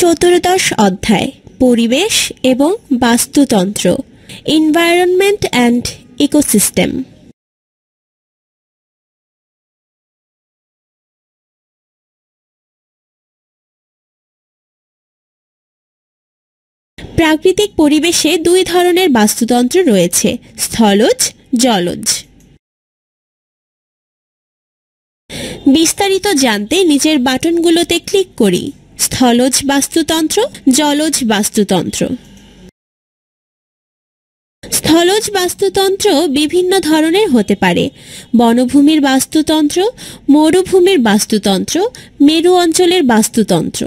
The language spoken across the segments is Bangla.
চতুর্দশ অধ্যায়, পরিবেশ এবং বাস্তুতন্ত্র এনভায়রনমেন্ট অ্যান্ড ইকোসিস্টেম প্রাকৃতিক পরিবেশে দুই ধরনের বাস্তুতন্ত্র রয়েছে, স্থলজ, জলজ। বিস্তারিত জানতে নিচের বাটনগুলোতে ক্লিক করি। স্থলজ বাস্তুতন্ত্র, জলজ বাস্তুতন্ত্র। স্থলজ বাস্তুতন্ত্র বিভিন্ন ধরনের হতে পারে। বনভূমির বাস্তুতন্ত্র, মরুভূমির বাস্তুতন্ত্র, মেরু অঞ্চলের বাস্তুতন্ত্র।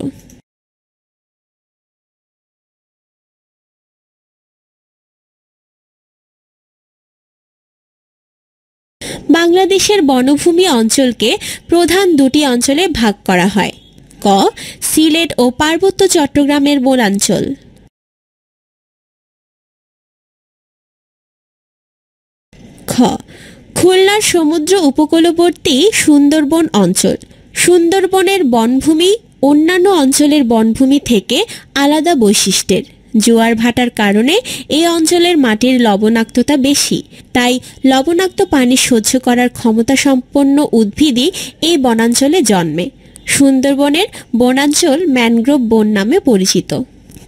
বাংলাদেশের বনভূমি অঞ্চলকে প্রধান দুটি অঞ্চলে ভাগ করা হয়। ক, সিলেট ও পার্বত্য চট্টগ্রামের বনাঞ্চল। খ, খুলনার সমুদ্র উপকূলবর্তী সুন্দরবন অঞ্চল। সুন্দরবনের বনভূমি অন্যান্য অঞ্চলের বনভূমি থেকে আলাদা বৈশিষ্ট্যের। জোয়ার ভাটার কারণে এই অঞ্চলের মাটির লবণাক্ততা বেশি। তাই লবণাক্ত পানি সহ্য করার ক্ষমতা সম্পন্ন উদ্ভিদই এই বনাঞ্চলে জন্মে। সুন্দরবনের বনাঞ্চল ম্যানগ্রোভ বন নামে পরিচিত।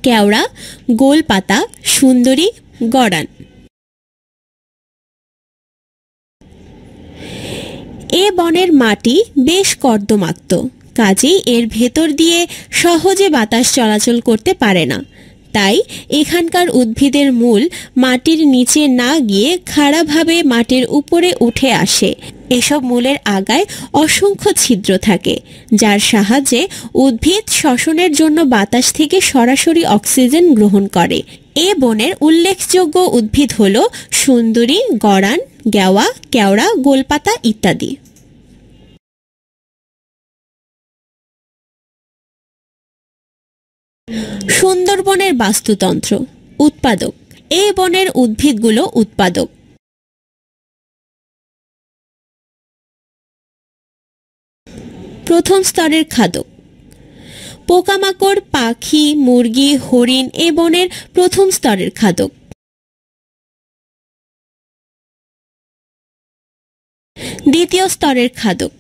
কেওড়া, গোলপাতা, সুন্দরী, গড়ান। এ বনের মাটি বেশ কর্দমাক্ত, কাজেই এর ভেতর দিয়ে সহজে বাতাস চলাচল করতে পারে না। তাই এখানকার উদ্ভিদের মূল মাটির নিচে না গিয়ে খাড়াভাবে মাটির উপরে উঠে আসে। এসব মূলের আগায় অসংখ্য ছিদ্র থাকে, যার সাহায্যে উদ্ভিদ শ্বসনের জন্য বাতাস থেকে সরাসরি অক্সিজেন গ্রহণ করে। এ বনের উল্লেখযোগ্য উদ্ভিদ হল সুন্দরী গড়ান গেওয়া কেওড়া, গোলপাতা ইত্যাদি। সুন্দরবনের বাস্তুতন্ত্র, উৎপাদক। এই বনের উদ্ভিদগুলো উৎপাদক। প্রথম স্তরের খাদক। পোকামাকড়, পাখি, মুরগি, হরিণ এ বনের প্রথম স্তরের খাদক। দ্বিতীয় স্তরের খাদক।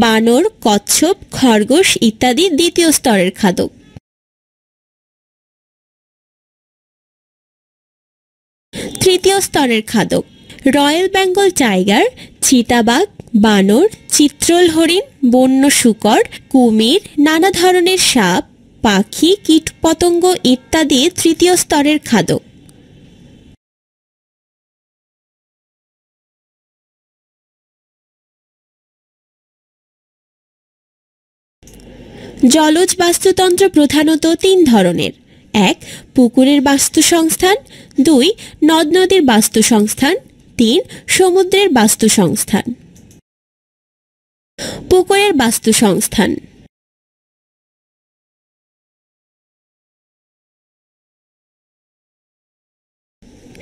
বানর, কচ্ছপ, খরগোশ ইত্যাদি দ্বিতীয় স্তরের খাদক। তৃতীয় স্তরের খাদক। রয়্যাল বেঙ্গল টাইগার, চিতাবাঘ, বানর চিত্রল হরিণ, বন্য শুকর, কুমির, নানা ধরনের সাপ, পাখি কীটপতঙ্গ ইত্যাদি তৃতীয় স্তরের খাদক। জলজ বাস্তুতন্ত্র প্রধানত তিন ধরনের। এক, পুকুরের বাস্তুসংস্থান। দুই নদ নদীর বাস্তুসংস্থান। তিন, সমুদ্রের বাস্তুসংস্থান। পুকুরের বাস্তুসংস্থান।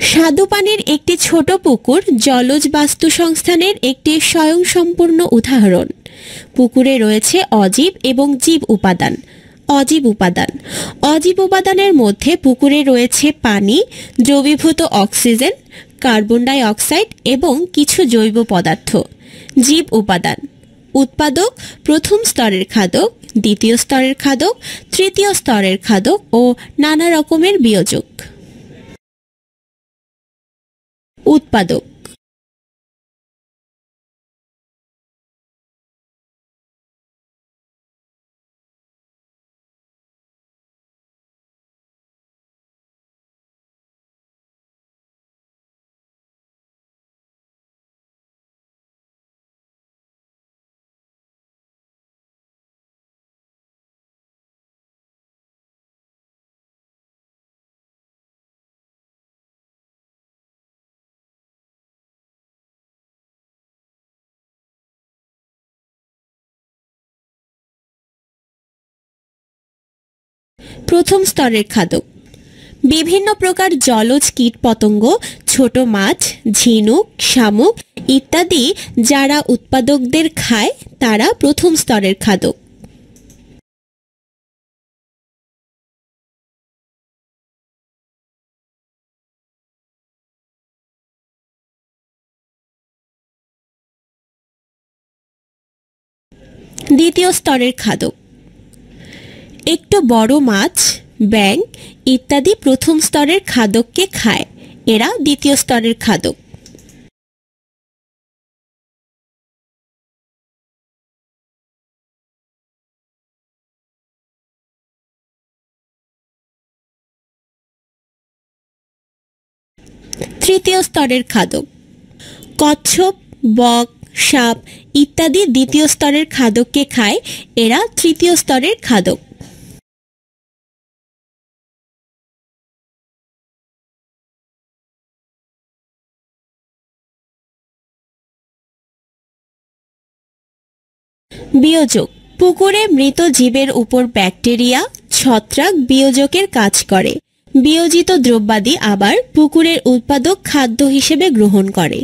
স্বাদুপানির একটি ছোট পুকুর জলজ বাস্তুসংস্থানের একটি স্বয়ংসম্পূর্ণ উদাহরণ। পুকুরে রয়েছে অজীব এবং জীব উপাদান। অজীব উপাদান। অজীব উপাদানের মধ্যে পুকুরে রয়েছে পানি, দ্রবীভূত অক্সিজেন, কার্বন ডাই অক্সাইড এবং কিছু জৈব পদার্থ। জীব উপাদান। উৎপাদক, প্রথম স্তরের খাদক, দ্বিতীয় স্তরের খাদক, তৃতীয় স্তরের খাদক ও নানা রকমের বিয়োজক। উৎপাদক প্রথম স্তরের খাদক। বিভিন্ন প্রকার জলজ কীটপতঙ্গ ছোট মাছ, ঝিনুক, শামুক ইত্যাদি যারা উৎপাদকদের খায়, তারা প্রথম স্তরের খাদক। দ্বিতীয় স্তরের খাদক। একটু বড় মাছ ব্যাং ইত্যাদি প্রথম স্তরের খাদককে খায়। এরা দ্বিতীয় স্তরের খাদক। তৃতীয় স্তরের খাদক। কচ্ছপ, বক, সাপ ইত্যাদি দ্বিতীয় স্তরের খাদককে খায়। এরা তৃতীয় স্তরের খাদক। বিয়োজক। পুকুরে মৃত জীবের উপর ব্যাকটেরিয়া, ছত্রাক বিয়োজকের কাজ করে। বিয়োজিত দ্রব্যাদি আবার পুকুরের উৎপাদক খাদ্য হিসেবে গ্রহণ করে।